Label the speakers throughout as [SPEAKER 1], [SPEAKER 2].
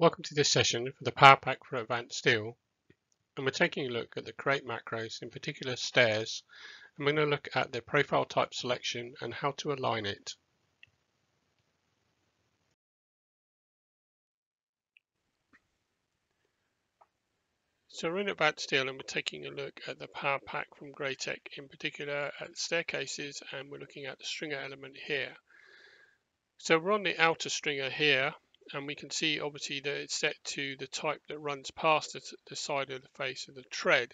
[SPEAKER 1] Welcome to this session for the PowerPack for Advance Steel and we're taking a look at the create macros, in particular stairs, and we're going to look at the profile type selection and how to align it. So we're in Advance Steel and we're taking a look at the PowerPack from Graitec, in particular at staircases and we're looking at the stringer element here. So we're on the outer stringer here and we can see obviously that it's set to the type that runs past the, side of the face of the tread.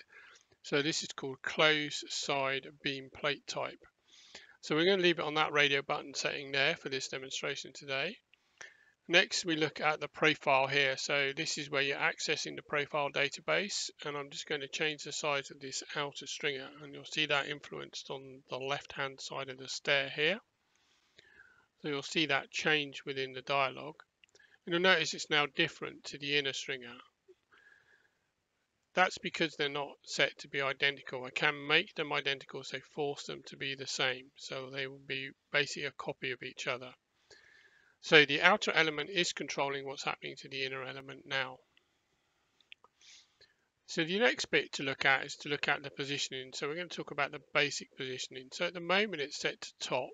[SPEAKER 1] So this is called close side beam plate type. So we're going to leave it on that radio button setting there for this demonstration today. Next we look at the profile here. So this is where you're accessing the profile database and I'm just going to change the size of this outer stringer and you'll see that influenced on the left hand side of the stair here. So you'll see that change within the dialog. And you'll notice it's now different to the inner stringer. That's because they're not set to be identical. I can make them identical, so force them to be the same. So they will be basically a copy of each other. So the outer element is controlling what's happening to the inner element now. So the next bit to look at is to look at the positioning. So we're going to talk about the basic positioning. So at the moment it's set to top.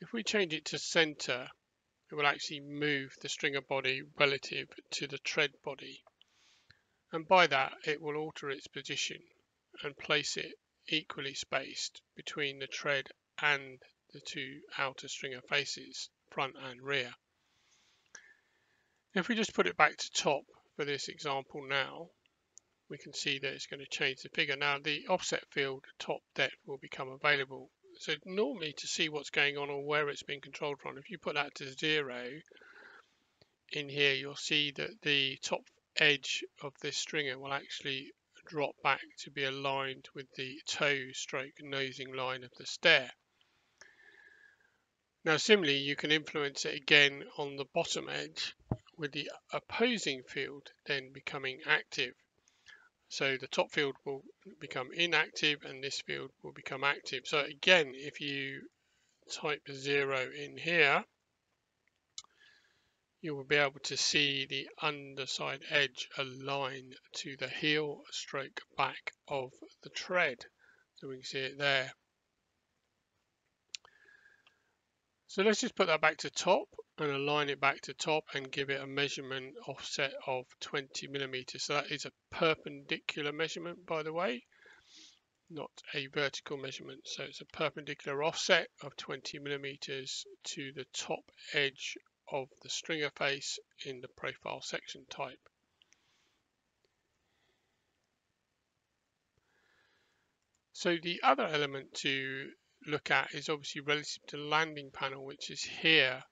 [SPEAKER 1] If we change it to center, it will actually move the stringer body relative to the tread body. And by that, it will alter its position and place it equally spaced between the tread and the two outer stringer faces, front and rear. If we just put it back to top for this example now, we can see that it's going to change the figure. Now the offset field top depth will become available so normally to see what's going on or where it's being controlled from, if you put that to zero in here, you'll see that the top edge of this stringer will actually drop back to be aligned with the toe stroke nosing line of the stair. Now similarly, you can influence it again on the bottom edge with the opposing field then becoming active. So the top field will become inactive and this field will become active. So again, if you type zero in here, you will be able to see the underside edge align to the heel stroke back of the tread. So we can see it there. So let's just put that back to top and align it back to top and give it a measurement offset of 20 millimeters. So that is a perpendicular measurement, by the way, not a vertical measurement. So it's a perpendicular offset of 20 millimeters to the top edge of the stringer face in the profile section type. So the other element to look at is obviously relative to landing panel, which is here.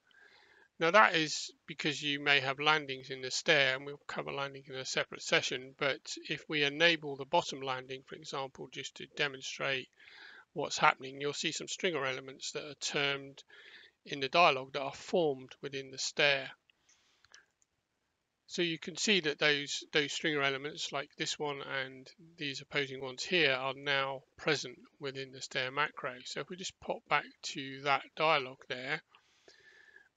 [SPEAKER 1] Now that is because you may have landings in the stair and we'll cover landing in a separate session. But if we enable the bottom landing, for example, just to demonstrate what's happening, you'll see some stringer elements that are termed in the dialog that are formed within the stair. So you can see that those those stringer elements like this one and these opposing ones here are now present within the stair macro. So if we just pop back to that dialog there,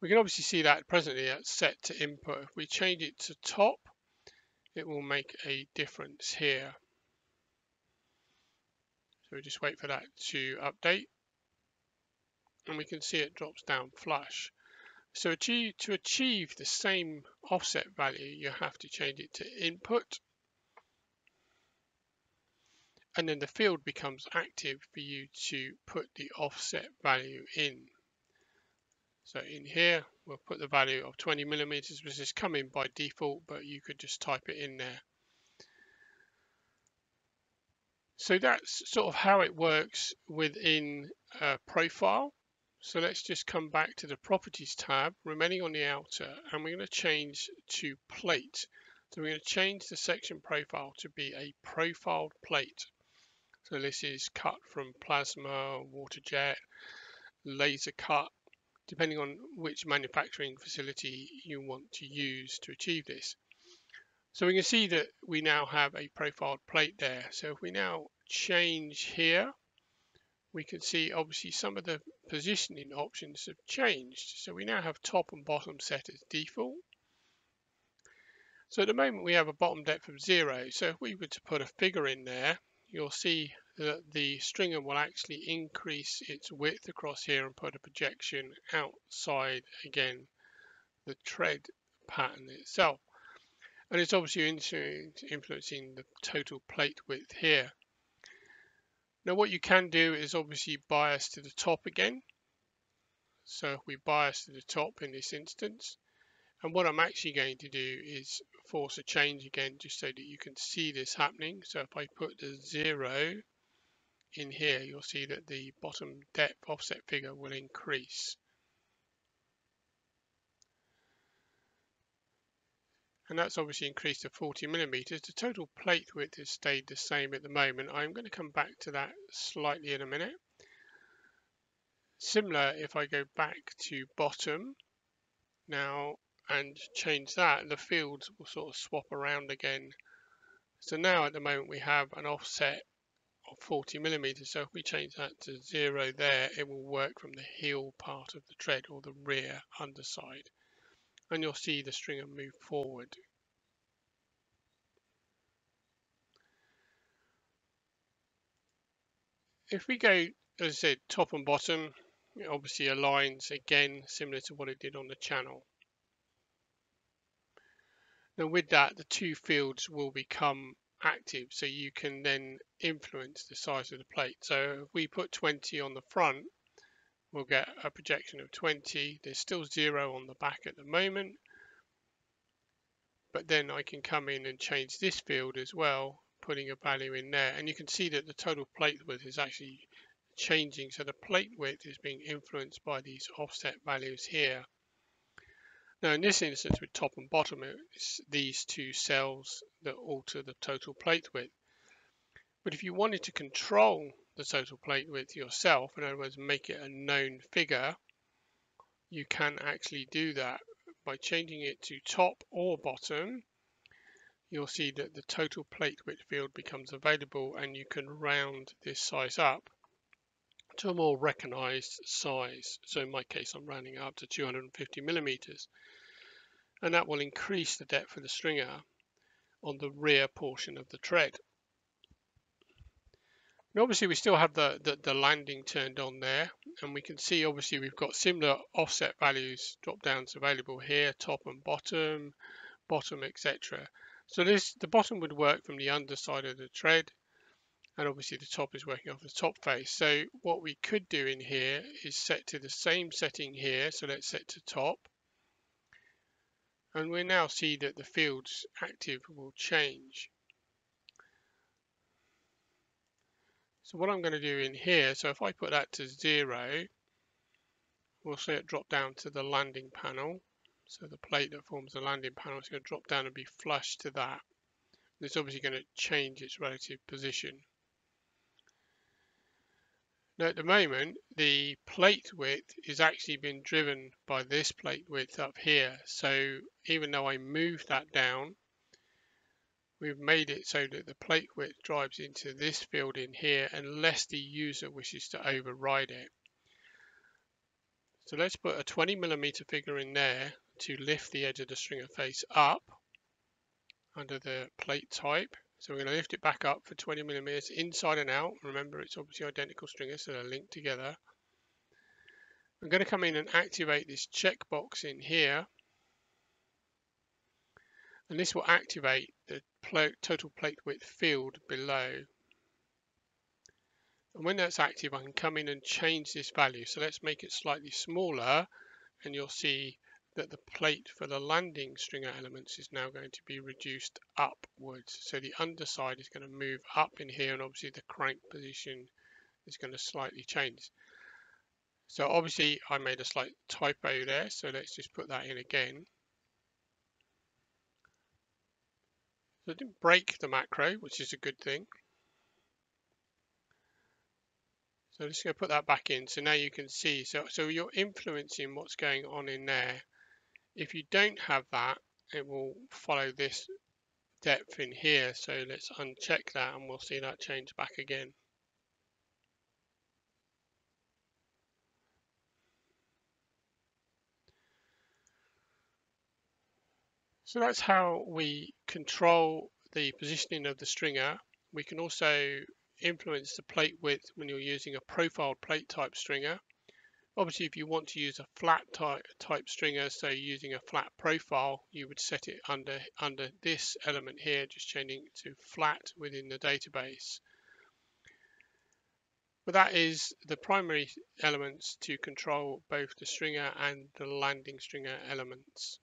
[SPEAKER 1] we can obviously see that presently it's set to input. If we change it to top, it will make a difference here. So we just wait for that to update. And we can see it drops down flush. So achieve, to achieve the same offset value, you have to change it to input. And then the field becomes active for you to put the offset value in. So in here, we'll put the value of 20 millimeters, which is coming by default, but you could just type it in there. So that's sort of how it works within a profile. So let's just come back to the properties tab, remaining on the outer, and we're going to change to plate. So we're going to change the section profile to be a profiled plate. So this is cut from plasma, water jet, laser cut, depending on which manufacturing facility you want to use to achieve this. So we can see that we now have a profiled plate there. So if we now change here, we can see obviously some of the positioning options have changed. So we now have top and bottom set as default. So at the moment we have a bottom depth of zero. So if we were to put a figure in there, you'll see that the stringer will actually increase its width across here and put a projection outside again the tread pattern itself. And it's obviously influencing the total plate width here. Now what you can do is obviously bias to the top again. So if we bias to the top in this instance, and what I'm actually going to do is force a change again just so that you can see this happening. So if I put the zero in here, you'll see that the bottom depth offset figure will increase. and that's obviously increased to 40 millimeters. The total plate width has stayed the same at the moment. I'm going to come back to that slightly in a minute. Similar if I go back to bottom now and change that, the fields will sort of swap around again. So now at the moment we have an offset of 40 millimeters. So if we change that to zero there, it will work from the heel part of the tread or the rear underside and you'll see the stringer move forward. If we go, as I said, top and bottom, it obviously aligns again similar to what it did on the channel. Now with that, the two fields will become active, so you can then influence the size of the plate. So if we put 20 on the front, we'll get a projection of 20. There's still zero on the back at the moment. But then I can come in and change this field as well, putting a value in there. And you can see that the total plate width is actually changing. So the plate width is being influenced by these offset values here. Now in this instance with top and bottom, it's these two cells that alter the total plate width. But if you wanted to control the total plate width yourself, in other words, make it a known figure, you can actually do that by changing it to top or bottom. You'll see that the total plate width field becomes available and you can round this size up to a more recognized size. So in my case, I'm rounding up to 250 millimeters. And that will increase the depth of the stringer on the rear portion of the tread. And obviously we still have the, the, the, landing turned on there and we can see obviously we've got similar offset values drop downs available here, top and bottom, bottom, etc. So this the bottom would work from the underside of the tread and obviously the top is working off the top face. So what we could do in here is set to the same setting here. So let's set to top. And we now see that the fields active will change. So what I'm going to do in here, so if I put that to zero, we'll see it drop down to the landing panel. So the plate that forms the landing panel is going to drop down and be flush to that. It's obviously going to change its relative position. Now at the moment, the plate width is actually being driven by this plate width up here. So even though I move that down, we've made it so that the plate width drives into this field in here unless the user wishes to override it. So let's put a 20 millimeter figure in there to lift the edge of the stringer face up under the plate type. So we're going to lift it back up for 20 millimeters inside and out. Remember, it's obviously identical stringers, so they're linked together. I'm going to come in and activate this checkbox in here and this will activate the total plate width field below. And when that's active, I can come in and change this value. So let's make it slightly smaller and you'll see that the plate for the landing stringer elements is now going to be reduced upwards. So the underside is going to move up in here and obviously the crank position is going to slightly change. So obviously I made a slight typo there, so let's just put that in again. So it didn't break the macro, which is a good thing. So I'm just going to put that back in. So now you can see, so, so you're influencing what's going on in there. If you don't have that, it will follow this depth in here. So let's uncheck that and we'll see that change back again. So that's how we control the positioning of the stringer. We can also influence the plate width when you're using a profiled plate type stringer. Obviously, if you want to use a flat type, type stringer, so using a flat profile, you would set it under, under this element here, just changing it to flat within the database. But that is the primary elements to control both the stringer and the landing stringer elements.